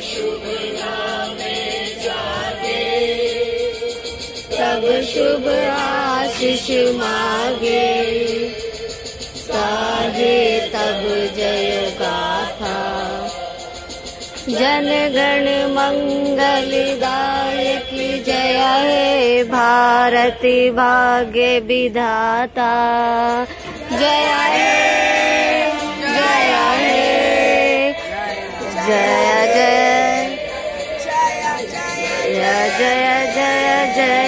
शुभ नामे जागे शुभ आशीष मागे। साहे तब जय गाथा। जन गण मंगल गायकी जय हे भारती भाग्य विधाता। जय हे जय हे, जय जय। जय जय जय